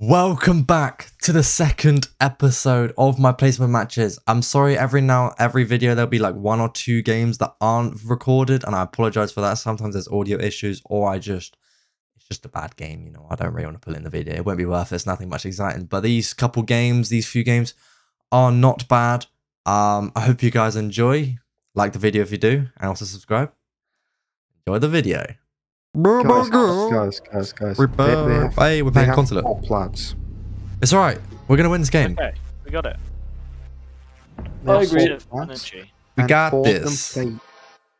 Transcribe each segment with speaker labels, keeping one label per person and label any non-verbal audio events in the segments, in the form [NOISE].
Speaker 1: Welcome back to the second episode of my placement matches. I'm sorry, every now every video there'll be like one or two games that aren't recorded, and I apologize for that. Sometimes there's audio issues, or I just it's just a bad game, you know. I don't really want to put in the video. It won't be worth it. It's nothing much exciting. But these couple games, these few games, are not bad. Um, I hope you guys enjoy. Like the video if you do, and also subscribe. Enjoy the video.
Speaker 2: Guys, guys, guys, guys. They, they have,
Speaker 1: Hey, we're playing
Speaker 2: have
Speaker 1: consulate.
Speaker 2: top lads.
Speaker 1: It's all right. We're gonna win this game.
Speaker 3: Okay, we got it.
Speaker 2: They have
Speaker 3: Positive
Speaker 2: top lads,
Speaker 3: energy.
Speaker 1: We got
Speaker 2: four
Speaker 1: this.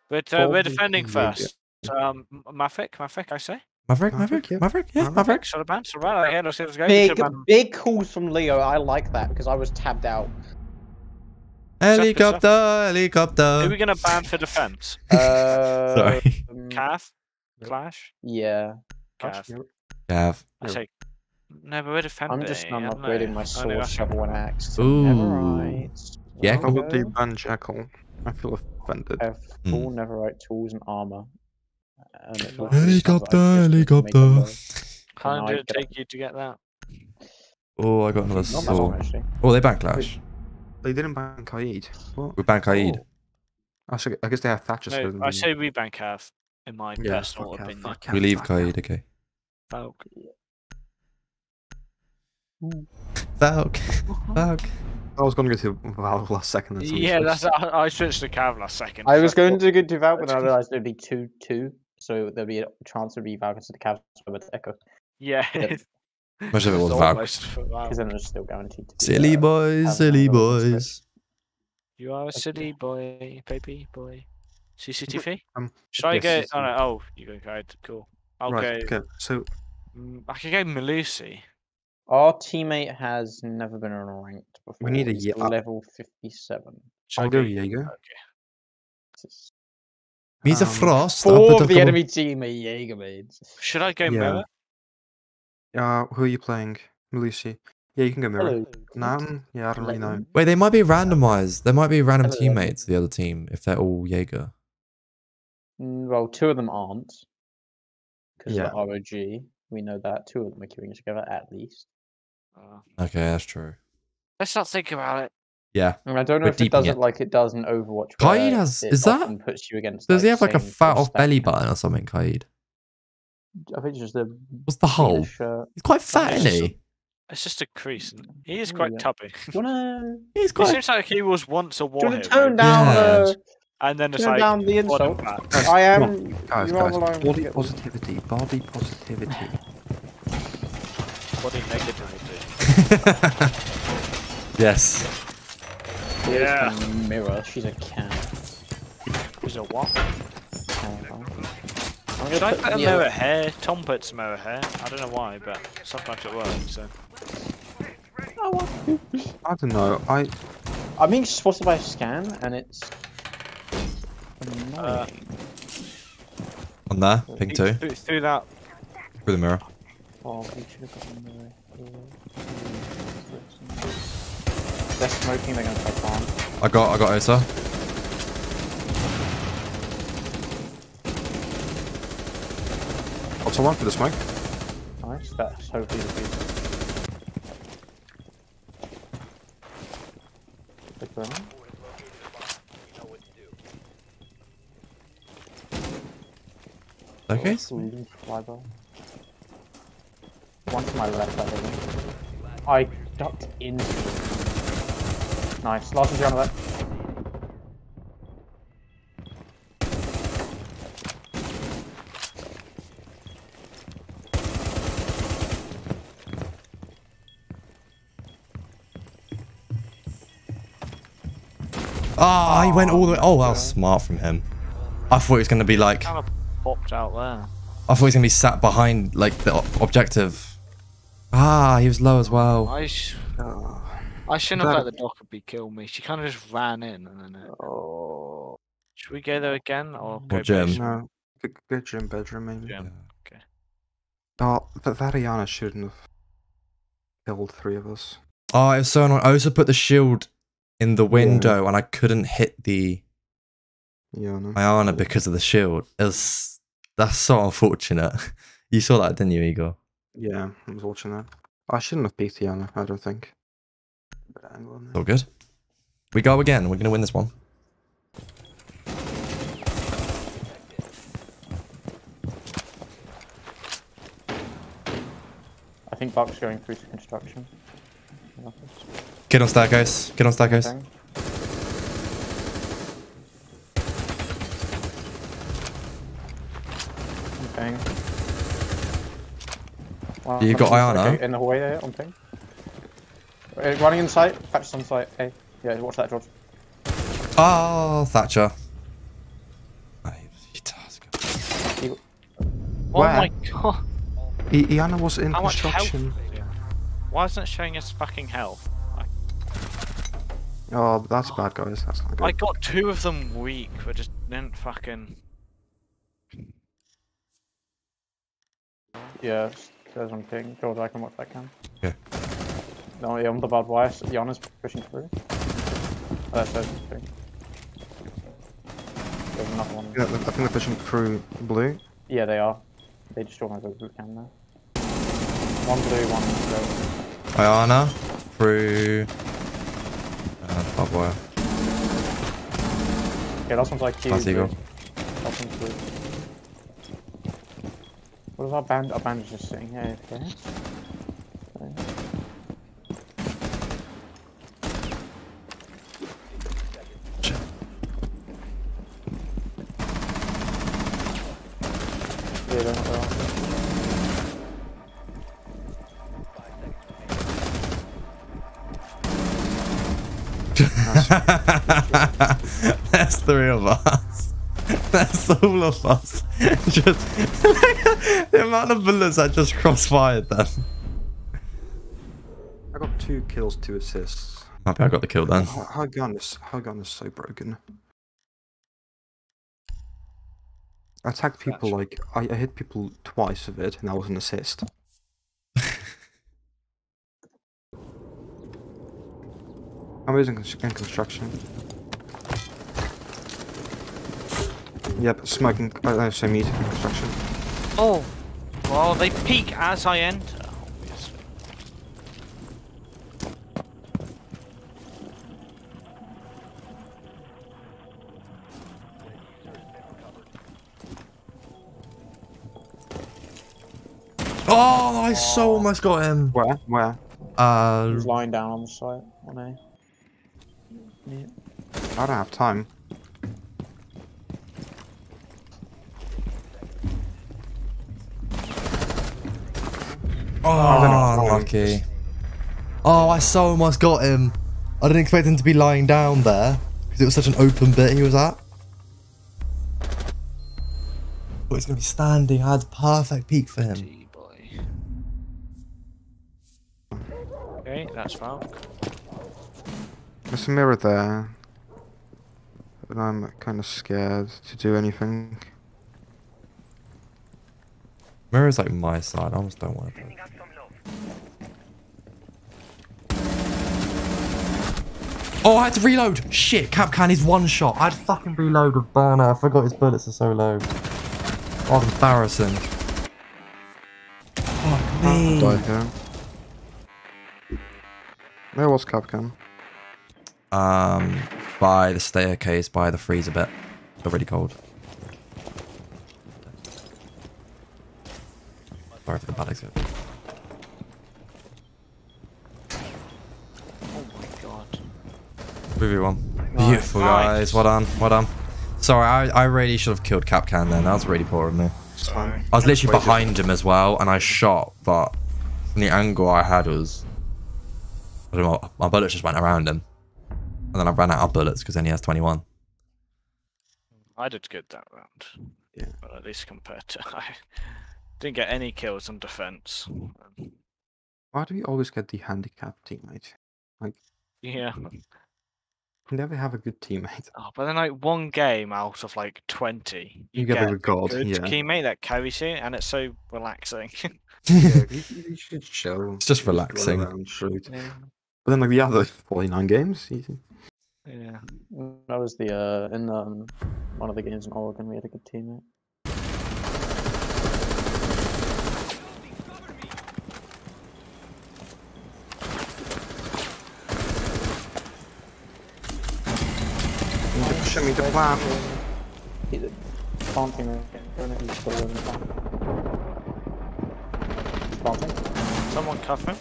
Speaker 3: But uh, we're defending first. Um, Mafik, Mafik, I say.
Speaker 1: Maverick,
Speaker 2: Maverick,
Speaker 1: Maverick,
Speaker 2: yeah.
Speaker 1: Maverick, yeah,
Speaker 2: Maverick.
Speaker 1: Maverick.
Speaker 3: Shot a ban, so right, okay, let's, let's go.
Speaker 4: Big, big calls from Leo. I like that because I was tabbed out.
Speaker 1: Helicopter, helicopter.
Speaker 3: Who are we gonna ban for defense? [LAUGHS]
Speaker 4: Uh,
Speaker 1: Sorry.
Speaker 3: Cav? Clash?
Speaker 4: Yeah,
Speaker 3: Cav.
Speaker 1: Gav.
Speaker 3: I say. never but we're defending.
Speaker 4: I'm just
Speaker 3: I
Speaker 4: I'm
Speaker 3: don't
Speaker 4: upgrading my sword, shovel, and axe. to
Speaker 1: Ooh. Yeah,
Speaker 2: How would they
Speaker 4: Okay.
Speaker 2: ban Jackal? [LAUGHS] I feel offended.
Speaker 4: I have
Speaker 1: Hmm.
Speaker 4: full Netherite tools and armor. And it looks-
Speaker 1: Helicopter,
Speaker 4: sounds like I just need to make a
Speaker 1: helicopter.
Speaker 3: How long did it take you to get that?
Speaker 1: Oh, I got another
Speaker 4: Not long,
Speaker 1: sword. Oh, they ban Clash.
Speaker 2: They didn't ban Kaid. What?
Speaker 1: We ban Kaid.
Speaker 4: Oh.
Speaker 2: I, should, I guess they have Thatcher.
Speaker 3: No, I say we ban Cav, in my
Speaker 2: yeah,
Speaker 3: personal
Speaker 2: fuck
Speaker 3: opinion.
Speaker 2: fuck
Speaker 1: We leave
Speaker 2: fuck.
Speaker 1: Kaid, okay.
Speaker 3: Falk.
Speaker 1: Valk, Valk.
Speaker 2: I was going to go to Valk last second. and
Speaker 3: Yeah,
Speaker 2: switched.
Speaker 3: that's I, I switched to Cav last second.
Speaker 4: I was
Speaker 3: so-
Speaker 4: going to go to Valk, but I realized it'd be two two, so there'd be a chance it'd be Valk instead of Cav with Echo,
Speaker 3: Yeah.
Speaker 4: Yep. [LAUGHS]
Speaker 1: Much of it was Valk.
Speaker 3: almost for Valk.
Speaker 4: because then it's still guaranteed to be.
Speaker 1: Silly
Speaker 4: uh,
Speaker 1: boys,
Speaker 4: have
Speaker 1: silly boys.
Speaker 3: You are a silly boy, baby boy. CCTV?
Speaker 2: Um,
Speaker 3: Should I
Speaker 2: yes,
Speaker 3: go?
Speaker 2: yes,
Speaker 3: Oh no! Oh, you go guide. Cool. I'll
Speaker 2: right,
Speaker 3: go.
Speaker 2: okay. So
Speaker 3: mm, I can go Melusi.
Speaker 4: Our teammate has never been ranked before.
Speaker 2: We need a
Speaker 4: He's
Speaker 2: ye-
Speaker 4: level fifty-seven.
Speaker 3: Should
Speaker 2: I'll
Speaker 3: I
Speaker 2: go
Speaker 3: go
Speaker 2: Jaeger.
Speaker 3: Okay.
Speaker 1: Me's a
Speaker 2: Um,
Speaker 1: frost.
Speaker 4: Four of the
Speaker 1: the-
Speaker 4: enemy team are Jaeger maids.
Speaker 3: Should I go
Speaker 2: Yeah.
Speaker 3: Mirror?
Speaker 2: uh, who are you playing? Melusi. Yeah, you can go Mirror.
Speaker 4: Hello.
Speaker 2: Nam? Yeah, I don't really know.
Speaker 1: Wait, they might be randomized. There might be random
Speaker 4: Hello.
Speaker 1: teammates, the other team, if they're all Jaeger.
Speaker 4: Mm, Well, two of them aren't. Because
Speaker 2: Yeah.
Speaker 4: of the ROG. We know that. Two of them are queuing together at least.
Speaker 3: Uh,
Speaker 1: Okay, that's true.
Speaker 3: let's not think about it.
Speaker 1: Yeah.
Speaker 4: And I don't know
Speaker 1: We're
Speaker 4: if it does
Speaker 1: it.
Speaker 4: it like it does in Overwatch.
Speaker 1: Kaid
Speaker 4: where
Speaker 1: has-
Speaker 4: it
Speaker 1: is that-
Speaker 4: puts you against.
Speaker 1: Does he have like a fat off belly button or something, Kaid?
Speaker 4: I think it's just the
Speaker 1: What's the hole? He's quite fat,
Speaker 3: it's
Speaker 1: isn't
Speaker 3: just
Speaker 1: he?
Speaker 3: It's just a crease. He is quite
Speaker 4: yeah.
Speaker 3: tubby.
Speaker 4: Wanna? [LAUGHS]
Speaker 1: He's
Speaker 3: He
Speaker 1: quite.
Speaker 3: seems like he was once a
Speaker 4: Do you wanna tone down
Speaker 1: Yeah.
Speaker 4: the?
Speaker 3: And then it's like
Speaker 4: down the
Speaker 3: bottom
Speaker 4: insult.
Speaker 2: Guys,
Speaker 4: I am.
Speaker 2: on, Guys, guys, body positivity, body positivity.
Speaker 3: body negativity. [LAUGHS]
Speaker 1: yes.
Speaker 4: Here's
Speaker 3: Yeah.
Speaker 4: Mirror. She's a cat.
Speaker 3: She's a what?
Speaker 4: cat. I'm
Speaker 3: Should I
Speaker 4: put
Speaker 3: put a
Speaker 4: the
Speaker 3: mirror hair? Tom puts mirror hair. I don't know why, but sometimes it works. So
Speaker 4: I want to.
Speaker 2: I don't know. I
Speaker 4: I'm being spotted by a scan, and it's annoying.
Speaker 3: Uh,
Speaker 1: On there, ping two,
Speaker 3: through, through that.
Speaker 1: through the mirror.
Speaker 4: oh, we should have got a mirror. They're smoking. They're gonna try farm.
Speaker 1: I got, I got Osa.
Speaker 2: got someone for the smoke.
Speaker 4: Nice. That's hopefully the future. Good burn.
Speaker 1: Okay.
Speaker 4: Leaf fiber. One to my left, I think. I ducked in. Nice. Last one's on that.
Speaker 1: Ah, he went all the way. Oh, that was smart from him. I thought he was going to be like, I
Speaker 3: Kind of popped out there.
Speaker 1: thought he was going to be sat behind like the o- objective. Ah, he was low as well.
Speaker 3: I sh-
Speaker 2: Oh,
Speaker 3: I shouldn't have
Speaker 2: That-
Speaker 3: let the Dokkaebi kill me. She kind of just ran in and then. It...
Speaker 4: Oh.
Speaker 3: Should we go there again or go
Speaker 1: gym?
Speaker 3: base?
Speaker 2: no. Good, good gym bedroom maybe.
Speaker 3: Gym.
Speaker 2: Oh, but that Iana shouldn't have killed three of us.
Speaker 1: Oh, it was so annoying. I also put the shield in the window and I couldn't hit the
Speaker 2: Iana.
Speaker 1: Iana because of the shield. It was that's so unfortunate. [LAUGHS] You saw that, didn't you, Igor?
Speaker 2: Yeah, I was watching that. I shouldn't have picked Iana, I don't think. Bad angle on
Speaker 1: It's all good. We go again. We're gonna win this one.
Speaker 4: I think Buck's going through to construction.
Speaker 1: Get on staircase. Get on staircase.
Speaker 4: Thing. Okay. Well,
Speaker 1: You got
Speaker 4: I'm-
Speaker 1: Iana?
Speaker 4: okay, In the hallway there, on ping. Uh, running in sight, patch on site. Hey, yeah, watch that, George.
Speaker 1: Oh, Thatcher. Ah, he- he does good.
Speaker 3: Oh
Speaker 2: Where?
Speaker 3: my god.
Speaker 2: I- Iana was in
Speaker 3: How much
Speaker 2: construction.
Speaker 3: Why isn't it showing us fucking health?
Speaker 2: Oh, that's bad, guys. That's not good.
Speaker 3: I got two of them weak, but just didn't fucking.
Speaker 4: Yeah, there's on ping. George, I can watch that cam.
Speaker 1: Okay.
Speaker 4: No, yeah, on the barbed wire. s- Iana's pushing through. Oh, that's there's ping. There's another one.
Speaker 2: Yeah, I think they're pushing through blue.
Speaker 4: Yeah, they are. They just don't have a boot camp now. One blue, one red.
Speaker 1: Iana through. Uh, barbed wire.
Speaker 4: Okay, last one's like Q.
Speaker 1: Nice eagle.
Speaker 4: Last one's blue. What is our band? Our band is just sitting here. Okay. Yeah.
Speaker 1: There's three of us. That's all of us. [LAUGHS] just [LAUGHS] amount of bullets I just crossfired then.
Speaker 2: I got two kills, two assists.
Speaker 1: Happy I got the kill then.
Speaker 2: Her, her gun is her gun is so broken. I attacked people like I, I hit people twice with it, and that was an assist. [LAUGHS] I'm using in construction. Yep, smoking. Uh, uh, so meat in construction.
Speaker 3: Oh! Well, they peek as I enter, obviously.
Speaker 1: Oh, I so almost got him.
Speaker 2: Where? Where?
Speaker 1: Uh,
Speaker 4: He's lying down on the site. On A. Yeah.
Speaker 2: I don't have time.
Speaker 1: Oh,
Speaker 2: know.
Speaker 1: unlucky. Oh, I so almost got him. I didn't expect him to be lying down there because it was such an open bit he was at. But he's gonna be standing. I had perfect peak for him.
Speaker 3: Okay, that's Falk.
Speaker 2: There's a mirror there. And I'm kind of scared to do anything.
Speaker 1: Mirror's like my side. I almost don't want to. Oh, I had to reload. Shit, Kapkan is one shot. I'd fucking reload with burner. I forgot his bullets are so low. Oh, embarrassing. Fuck me.
Speaker 2: Died here. Where was Capcom?
Speaker 1: Um, by the staircase, by the freezer bit. Already cold. Sorry for the bad exit.
Speaker 3: Oh my god.
Speaker 1: Everyone.
Speaker 4: Nice.
Speaker 1: Beautiful, guys.
Speaker 3: Nice.
Speaker 1: Well done. Well done. Sorry, I, I really should have killed Kapkan then. That was really poor of me.
Speaker 2: It's fine.
Speaker 1: I was literally behind him as well, and I shot, but from the angle I had was. I don't know, my bullets just went around him. And then I ran out of bullets because then he has 21.
Speaker 3: I did good that round.
Speaker 2: Yeah.
Speaker 3: Well, at least compared to [LAUGHS] I didn't get any kills on defense.
Speaker 2: Why do we always get the handicapped teammate?
Speaker 3: Like, yeah.
Speaker 2: We never have a good teammate.
Speaker 3: Oh, but then like one game out of like twenty,
Speaker 2: You get a god,
Speaker 3: good
Speaker 2: yeah.
Speaker 3: teammate that carries you, and it's so relaxing. [LAUGHS]
Speaker 2: yeah, [LAUGHS] you, you should chill.
Speaker 1: It's just relaxing.
Speaker 2: around, shoot.
Speaker 3: yeah.
Speaker 2: But then like the other 49 games, easy.
Speaker 3: Yeah.
Speaker 4: That was the uh in um one of the games in Oregon we had a good teammate.
Speaker 2: Show me the plan.
Speaker 4: He's planting it. Don't know if he's got it in the plan. He's planting.
Speaker 3: Someone cuff him.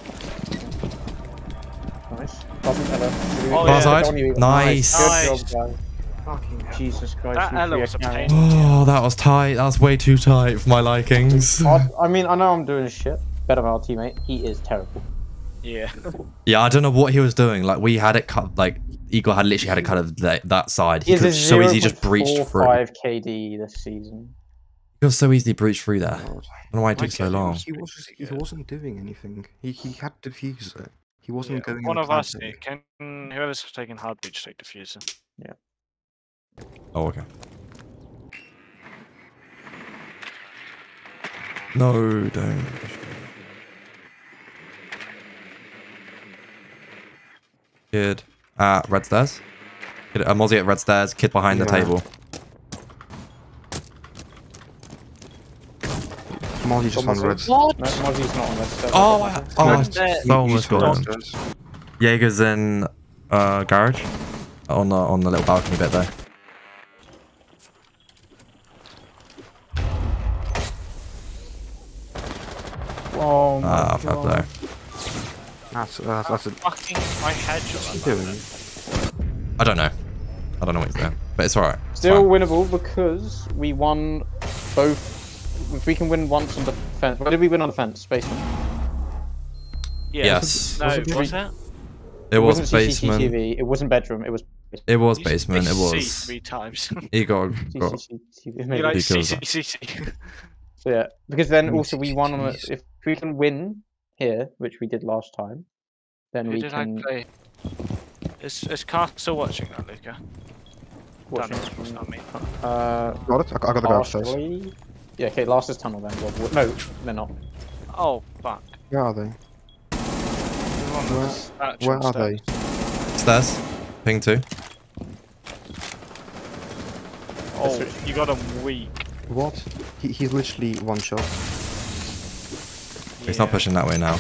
Speaker 4: Nice. Doesn't ever.
Speaker 3: Oh,
Speaker 1: Far
Speaker 3: yeah.
Speaker 1: side.
Speaker 4: On.
Speaker 1: Nice.
Speaker 4: Good job, guys.
Speaker 2: Fucking.
Speaker 4: Jesus Christ.
Speaker 3: That
Speaker 4: Ela
Speaker 3: was a pain.
Speaker 1: Oh, that was tight. That was way too tight for my likings.
Speaker 4: I I mean, I know I'm doing shit. Better than our teammate. He is terrible.
Speaker 3: Yeah.
Speaker 1: Yeah, I don't know what he was doing. Like we had it cut. Like Igor had literally had it kind of that, that side. He
Speaker 4: He
Speaker 1: could so easily just breached through.
Speaker 4: 0.45 KD this season.
Speaker 1: He was so easily breached through there. Oh,
Speaker 2: I
Speaker 1: don't know why it took so long.
Speaker 2: He was he wasn't doing anything. He he had diffuser. He wasn't
Speaker 3: Yeah,
Speaker 2: going.
Speaker 3: One of us
Speaker 2: planting.
Speaker 3: here. Can whoever's taking hard breach take diffuser. Yeah.
Speaker 1: Oh, okay. No, don't. Kid at red stairs. Kid, uh, Mozzie at red stairs. Kid behind the table.
Speaker 2: Molly just on
Speaker 4: Almost
Speaker 2: red.
Speaker 3: What?
Speaker 4: No, Mozzie's not on this. so-
Speaker 1: Oh, I, oh, I
Speaker 3: Red stairs.
Speaker 1: so almost got him. Jaeger's in uh, garage. On the on the little balcony bit there.
Speaker 4: Oh my
Speaker 1: Ah, fair
Speaker 4: God.
Speaker 1: play.
Speaker 2: That's that's, that's a
Speaker 3: Fucking my headshot.
Speaker 2: What's he doing?
Speaker 1: I don't know. I don't know what he's doing, but it's alright.
Speaker 4: Still
Speaker 1: fine.
Speaker 4: winnable because we won both. If we can win once on defense, what did we win on defense? Basement.
Speaker 3: Yeah.
Speaker 1: Yes.
Speaker 3: No,
Speaker 2: Was it
Speaker 3: was that?
Speaker 1: It was
Speaker 4: wasn't
Speaker 1: basement.
Speaker 4: CCTV. It wasn't bedroom. It was
Speaker 1: It was basement. It was.
Speaker 3: three times. [LAUGHS]
Speaker 1: Igor got. [LAUGHS]
Speaker 4: CCTV.
Speaker 3: You're like
Speaker 1: Because-
Speaker 4: So yeah, because then also we won on. A, if we can win here, which we did last time, then
Speaker 3: Who
Speaker 4: we
Speaker 3: did I
Speaker 4: can.
Speaker 3: play? Is is Carl still watching that, Luca?
Speaker 4: watch
Speaker 3: Damn
Speaker 4: it
Speaker 3: it,
Speaker 4: from-
Speaker 3: not me.
Speaker 4: Uh,
Speaker 2: got it. I, I got the guy upstairs.
Speaker 4: Yeah. Okay. Last is tunnel then. Well, well, no, they're not.
Speaker 3: Oh fuck.
Speaker 2: Where are they?
Speaker 3: The
Speaker 2: Where-
Speaker 3: that's
Speaker 2: Where are they?
Speaker 3: stairs.
Speaker 1: Stairs. Ping two.
Speaker 3: Oh, you got him weak.
Speaker 2: What? He, he's literally one shot.
Speaker 1: He's not pushing that way now.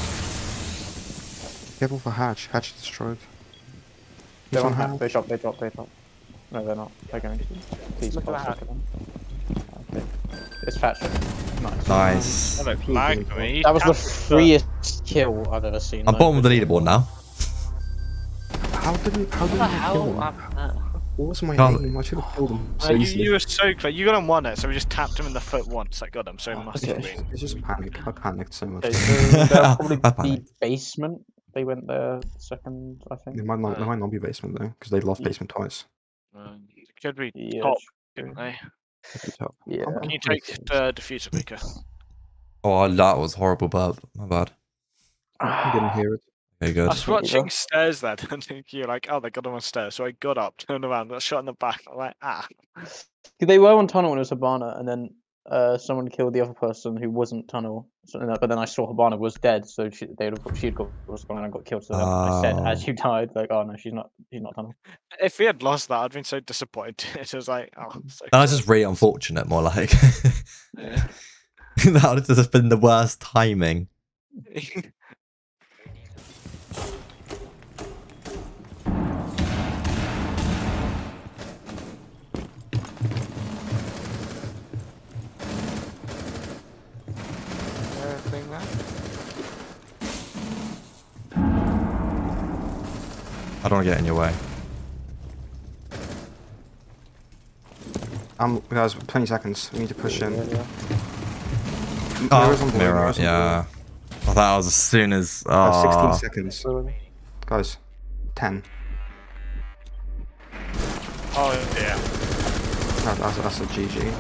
Speaker 2: Careful for Hatch. Hatch destroyed.
Speaker 4: They're
Speaker 2: on
Speaker 4: on half.
Speaker 2: half.
Speaker 4: They drop. They drop. They drop. No, they're not. They're going to. Please
Speaker 3: Look at
Speaker 4: pass,
Speaker 3: that.
Speaker 4: look at them. Okay. It's Thatcher. Nice.
Speaker 1: Nice.
Speaker 3: Hello, me.
Speaker 4: That was the freest kill I've ever seen.
Speaker 1: I'm
Speaker 4: like,
Speaker 1: bottom of the leaderboard now.
Speaker 2: How did he? How did
Speaker 3: What the
Speaker 2: kill
Speaker 3: hell
Speaker 2: him?
Speaker 3: Happened there?
Speaker 2: What was my
Speaker 1: Can't-
Speaker 2: aim? I should have killed him.
Speaker 3: Uh, you, you were so close. You got him one it, so we just tapped him in the foot once. That got him. So it must have
Speaker 2: Okay,
Speaker 3: been.
Speaker 2: It's just panic. I panicked so much.
Speaker 4: Okay, so they'll [LAUGHS] probably
Speaker 1: I
Speaker 4: be basement. They went there second, I think.
Speaker 2: It might not. It
Speaker 3: Uh,
Speaker 2: might not be basement though, because they lost
Speaker 4: Yeah.
Speaker 2: basement twice.
Speaker 3: Uh, could be
Speaker 4: Yeah.
Speaker 3: top, couldn't they?
Speaker 2: At the top.
Speaker 4: Yeah.
Speaker 3: Can you take the diffuser, Luca?
Speaker 1: Oh, that was horrible, burp. My bad.
Speaker 2: I didn't hear it.
Speaker 1: Okay,
Speaker 3: I
Speaker 1: good.
Speaker 3: was watching stairs then, [LAUGHS] and you're like, oh, they got him on stairs. So I got up, turned around, got shot in the back. I'm like, ah. [LAUGHS]
Speaker 4: They were on tunnel when it was Habana, and then uh, someone killed the other person who wasn't tunnel. So, no, but then I saw Habana was dead, so she they she'd got was gone and I got killed. So then I said as
Speaker 1: Oh.
Speaker 4: you died, like, oh no, she's not she's not tunnel. [LAUGHS]
Speaker 3: If we had lost that, I'd been so disappointed. It was like, oh, so
Speaker 1: That was just really unfortunate, more like.
Speaker 3: Yeah.
Speaker 1: that would have just been the worst timing. I don't want to get in your way.
Speaker 2: Um, guys, 20 seconds. We need to push in.
Speaker 4: Yeah, yeah.
Speaker 1: Oh,
Speaker 2: Mirrors
Speaker 1: mirror, yeah. I thought I was as soon as.
Speaker 2: board. Uh,
Speaker 1: Oh,
Speaker 2: 16 seconds. Guys, 10.
Speaker 3: Oh, yeah.
Speaker 2: That, that's, that's a GG.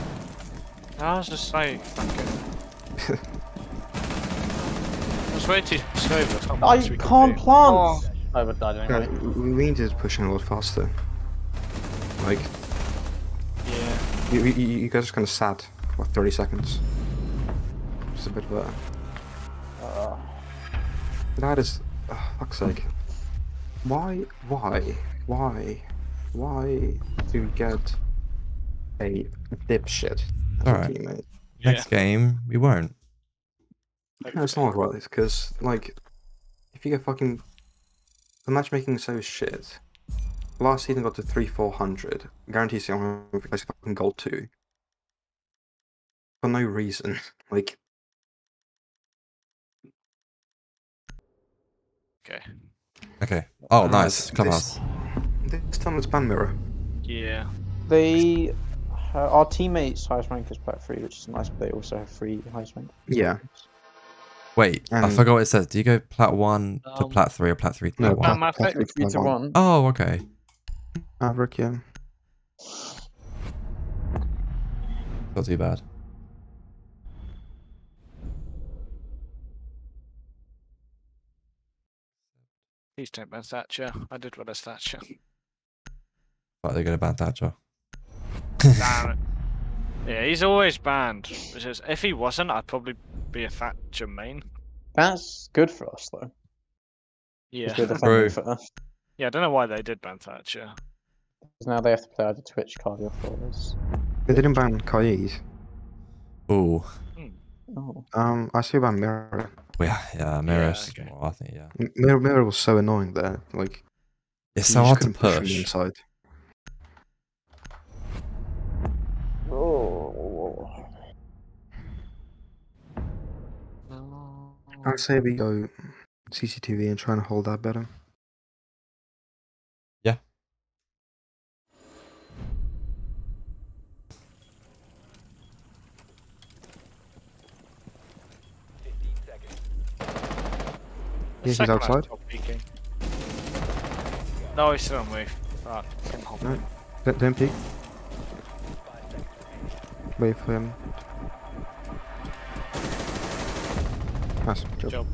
Speaker 3: I was just like, fucking. [LAUGHS] I was way too slow for
Speaker 4: I
Speaker 3: ones we could
Speaker 4: can't plant.
Speaker 3: Oh,
Speaker 4: I would die
Speaker 2: Guys,
Speaker 4: anyway.
Speaker 2: we we need to push in a lot faster. Like,
Speaker 3: yeah.
Speaker 2: you, you, you guys are kind of sad for 30 seconds. Just a bit of a.
Speaker 4: Uh,
Speaker 2: That is. Oh, fuck's sake. Why, why, why, why do we get a dipshit as a
Speaker 1: Alright.
Speaker 2: teammate?
Speaker 1: next game, we won't.
Speaker 2: No, it's not right, because, like, if you get fucking. The matchmaking is so shit. last season got to three four hundred. Guarantees I'm going to place fucking gold two. For no reason. [LAUGHS] Like
Speaker 3: Okay.
Speaker 1: Okay. Oh,
Speaker 2: Uh,
Speaker 1: nice.
Speaker 2: this-
Speaker 1: Clubhouse.
Speaker 2: this time it's ban mirror.
Speaker 3: Yeah.
Speaker 4: They, uh, our teammates' highest rank is plat three, which is nice, but they also have three highest rank.
Speaker 2: Yeah.
Speaker 1: Wait, I forgot what it says. Do you go plat one to
Speaker 3: Um,
Speaker 1: plat three or plat three to
Speaker 2: No,
Speaker 1: plat
Speaker 2: plat-
Speaker 1: one?
Speaker 3: my
Speaker 2: plat
Speaker 3: fa-
Speaker 2: three
Speaker 4: Three to
Speaker 2: one.
Speaker 4: one.
Speaker 1: Oh, okay.
Speaker 2: Maverick, yeah.
Speaker 1: Not too bad.
Speaker 3: Please don't ban Thatcher. I did what a Thatcher.
Speaker 1: But they're gonna ban Thatcher.
Speaker 3: Damn it. [LAUGHS] Yeah, he's always banned. Which is, if he wasn't, I'd probably be a Thatcher main.
Speaker 4: That's good for us though.
Speaker 3: Yeah.
Speaker 4: We're
Speaker 1: True.
Speaker 4: defending first.
Speaker 3: Yeah, I don't know why they did ban Thatcher.
Speaker 4: 'Cause now they have to play either Twitch, Cardio, or this.
Speaker 2: They didn't ban Kai's.
Speaker 1: Ooh.
Speaker 4: Oh.
Speaker 2: Um, I see ban mirror.
Speaker 1: Yeah, yeah, Mirrors.
Speaker 3: okay.
Speaker 1: Well, I think yeah.
Speaker 2: Mirror, mirror was so annoying there. Like
Speaker 1: It's so hard to
Speaker 2: push
Speaker 1: push.
Speaker 2: inside. I'd say we go CCTV and try and hold that better.
Speaker 1: Yeah.
Speaker 2: he's outside.
Speaker 3: Eh? No, he's still on move. Fuck. Can hold
Speaker 2: No. Don't, don't peek. Wait for him. Nice job.
Speaker 3: Job.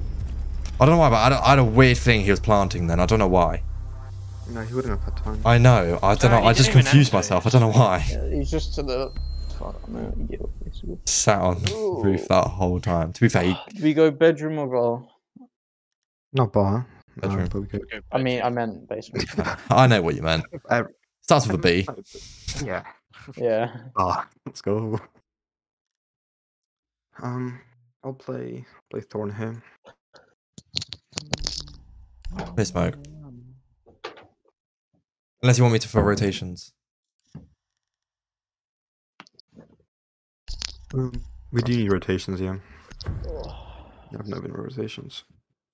Speaker 1: I don't know why, but I, had a- I had a weird thing he was planting then. I don't know why.
Speaker 2: No, he wouldn't have had time.
Speaker 1: I know. I don't
Speaker 3: Sorry,
Speaker 1: know. I just confused
Speaker 3: enter,
Speaker 1: myself. I don't know why.
Speaker 4: Yeah, he's just to the. Fuck, no, yeah, basically.
Speaker 1: Sat on the roof that whole time. To be fair, he,
Speaker 4: Do [GASPS] we go bedroom or bar?
Speaker 2: Not bar.
Speaker 1: Bedroom.
Speaker 2: but we go.
Speaker 3: Go
Speaker 4: I mean, I meant basement. [LAUGHS]
Speaker 1: I know what you meant. Starts with a B.
Speaker 2: Yeah.
Speaker 4: yeah.
Speaker 2: Ah, let's go. Um, I'll play play Thorn here.
Speaker 1: Play smoke. Unless you want me to for rotations.
Speaker 2: Um, we do need rotations, yeah. I've no been rotations.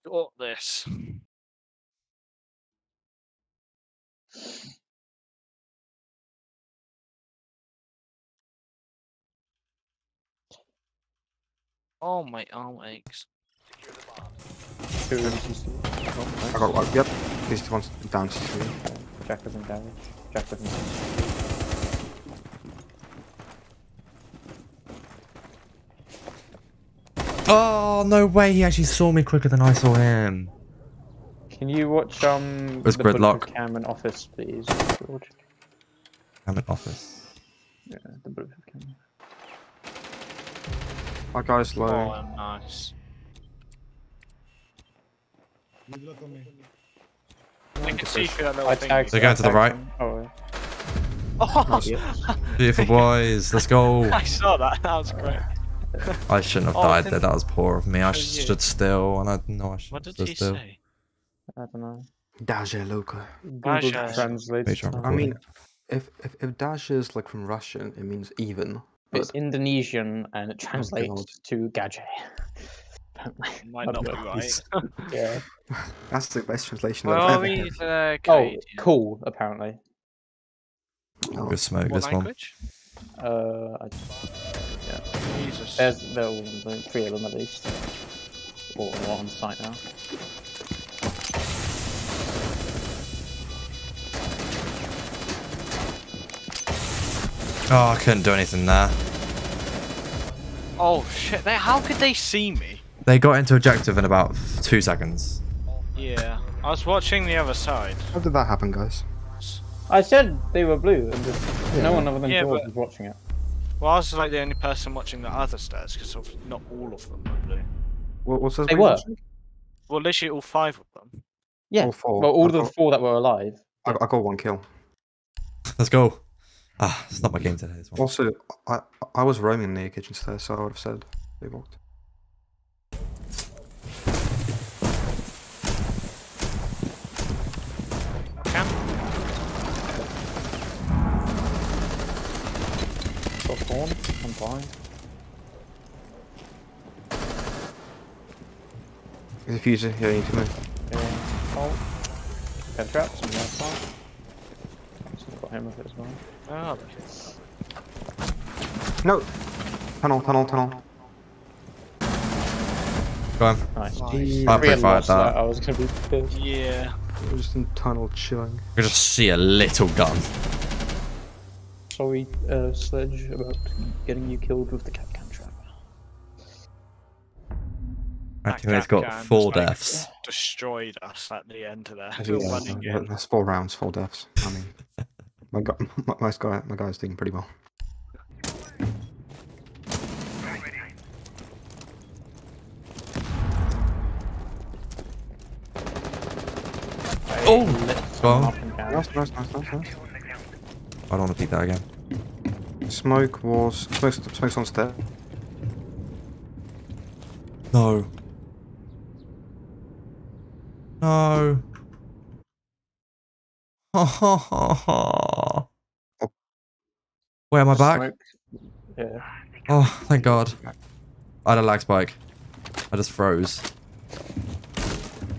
Speaker 3: Got this. Oh, my arm aches.
Speaker 4: Two rooms.
Speaker 2: I got one. Yep. This ones down to three.
Speaker 4: Jack was in garage. Jack was in.
Speaker 1: Oh no way! He actually saw me quicker than I saw him.
Speaker 4: Can you watch um
Speaker 1: Where's
Speaker 4: the Bulletproof
Speaker 1: Gridlock?
Speaker 4: Cameron office, please, George?
Speaker 1: I'm in office.
Speaker 4: Yeah, the Bulletproof Cameron.
Speaker 2: Our guy's low.
Speaker 3: Oh, nice. I can see through that little
Speaker 4: I
Speaker 3: thing.
Speaker 4: tagged.
Speaker 1: They're going to the right.
Speaker 4: him. Oh,
Speaker 3: Oh. [LAUGHS]
Speaker 1: Beautiful boys, let's go. [LAUGHS]
Speaker 3: I saw that. That was great.
Speaker 1: I shouldn't have
Speaker 3: Oh,
Speaker 1: died there. That was poor of me. I
Speaker 3: Oh,
Speaker 1: sh-
Speaker 3: yeah.
Speaker 1: stood still, and I know I should
Speaker 3: What
Speaker 1: have
Speaker 3: did
Speaker 1: stood
Speaker 3: he
Speaker 1: still.
Speaker 3: say?
Speaker 4: I don't know.
Speaker 2: Daja Loka.
Speaker 4: Google
Speaker 3: Raja.
Speaker 4: translates.
Speaker 1: I'm
Speaker 4: to-
Speaker 2: I mean, if if, if Daja is like from Russian, it means even.
Speaker 4: It's Indonesian and it translates
Speaker 2: God.
Speaker 4: to gadget. Apparently.
Speaker 3: Might [LAUGHS] not be right. [LAUGHS]
Speaker 4: Yeah.
Speaker 2: that's the best translation
Speaker 3: Well,
Speaker 2: I've ever
Speaker 3: we
Speaker 2: heard.
Speaker 3: uh,
Speaker 4: Oh, cool. Apparently.
Speaker 2: Oh,
Speaker 1: Good smoke
Speaker 3: What
Speaker 1: this one.
Speaker 4: Uh, I,
Speaker 3: Jesus.
Speaker 4: there's there are three of them at least. Or one on site now.
Speaker 1: Oh, I couldn't do anything there.
Speaker 3: Oh shit! They, how could they see me?
Speaker 1: They got into objective in about two seconds.
Speaker 3: Yeah, I was watching the other side.
Speaker 2: How did that happen, guys?
Speaker 4: I said they were blue, and just no one other than
Speaker 3: Yeah,
Speaker 4: George
Speaker 3: but-
Speaker 4: was watching it.
Speaker 3: Well, I was like the only person watching the other stairs because not all of them were blue.
Speaker 2: What, what's this?
Speaker 4: They were.
Speaker 2: watching?
Speaker 3: Well, literally all five of them.
Speaker 4: Yeah.
Speaker 2: All four.
Speaker 4: Well, all
Speaker 2: I
Speaker 4: of the
Speaker 2: got-
Speaker 4: four that were alive.
Speaker 2: I, I got one kill.
Speaker 1: Let's go. Ah, it's not my game today. This one.
Speaker 2: Also, I I was roaming near kitchen stairs, so I would have said they walked.
Speaker 3: I'm
Speaker 4: fine.
Speaker 2: The fuser, yeah, you need to move.
Speaker 4: Yeah, oh. Head traps. I've got him with it as well.
Speaker 3: Oh,
Speaker 2: No! Tunnel, tunnel, tunnel.
Speaker 1: Go on.
Speaker 4: Nice.
Speaker 3: Nice.
Speaker 1: I
Speaker 4: If we had
Speaker 1: that.
Speaker 4: I was gonna be pissed.
Speaker 3: yeah.
Speaker 2: We're just in tunnel chilling.
Speaker 1: We just see a little gun.
Speaker 4: Sorry, uh, Sledge, about getting you killed with the cat can trap.
Speaker 1: My
Speaker 3: That
Speaker 1: teammate's
Speaker 3: cat
Speaker 1: got four
Speaker 3: just, like,
Speaker 1: deaths.
Speaker 3: Destroyed us at the end of there.
Speaker 2: Yeah,
Speaker 3: We're
Speaker 2: yeah. That's four rounds, four deaths. I mean, my guy, [LAUGHS] my, my guy, my guy's doing pretty well.
Speaker 4: I
Speaker 1: Oh!
Speaker 4: lit
Speaker 1: Go on.
Speaker 4: up in garage.
Speaker 2: Nice, nice, nice, nice, nice.
Speaker 1: I don't want to peek that again.
Speaker 2: Smoke was smoke, smoke's on step.
Speaker 1: No. No. Ha ha ha ha. Where am I back?
Speaker 4: Smoke. Yeah.
Speaker 1: Oh, thank God. I had a lag spike. I just froze.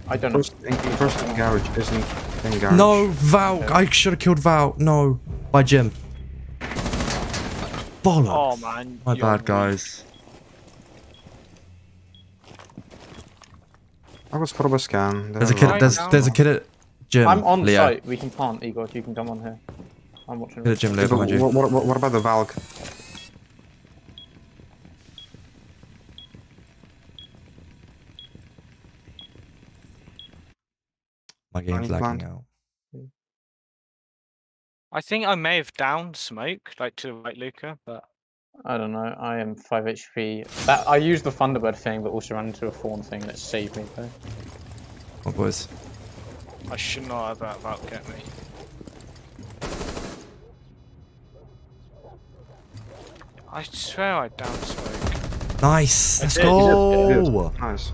Speaker 4: I don't know.
Speaker 2: First in, first in garage isn't in garage.
Speaker 1: No, Val. I should have killed Val. No. By gym. Bollocks.
Speaker 3: Oh man.
Speaker 1: My
Speaker 3: you're
Speaker 1: bad,
Speaker 3: weak.
Speaker 1: guys.
Speaker 2: I was for a scan.
Speaker 1: There's a kid. There's there's a kid at gym.
Speaker 4: I'm on
Speaker 1: Leo.
Speaker 4: site. We can plant, Igor. You can come on here. I'm watching.
Speaker 1: Kid at gym. Leo
Speaker 2: But
Speaker 1: behind you.
Speaker 2: what, what, what, what about the Valk?
Speaker 1: My game's
Speaker 2: Fine,
Speaker 1: lagging
Speaker 2: plant.
Speaker 1: out.
Speaker 3: I think I may have downed smoke, like to the right, Luca, but
Speaker 4: I don't know. I am 5 HP. That I used the Thunderbird thing, but also ran into a fawn thing that saved me though.
Speaker 1: Oh, boys.
Speaker 3: I should not have that about get me. I swear I downed smoke.
Speaker 1: Nice. Let's
Speaker 3: did, you
Speaker 2: did, you did.
Speaker 1: go.
Speaker 2: Nice.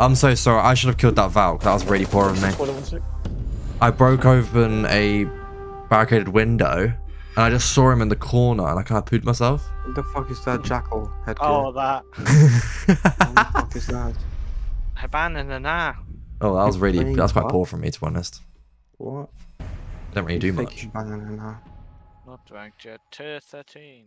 Speaker 1: I'm so sorry. I should have killed that Val. That was really poor of me.
Speaker 4: Spoiler one sec.
Speaker 1: I broke open a barricaded window and I just saw him in the corner and I kind of pooed myself.
Speaker 2: What the fuck is that jackal headgear?
Speaker 3: Oh, that. [LAUGHS]
Speaker 2: What the fuck is that?
Speaker 3: Abandon the nah.
Speaker 1: Oh, that was really that's quite
Speaker 2: what?
Speaker 1: poor from me to be honest.
Speaker 2: What?
Speaker 1: I don't really do
Speaker 2: Fake
Speaker 1: much.
Speaker 2: banana.
Speaker 3: Not ranked yet. Tier 13.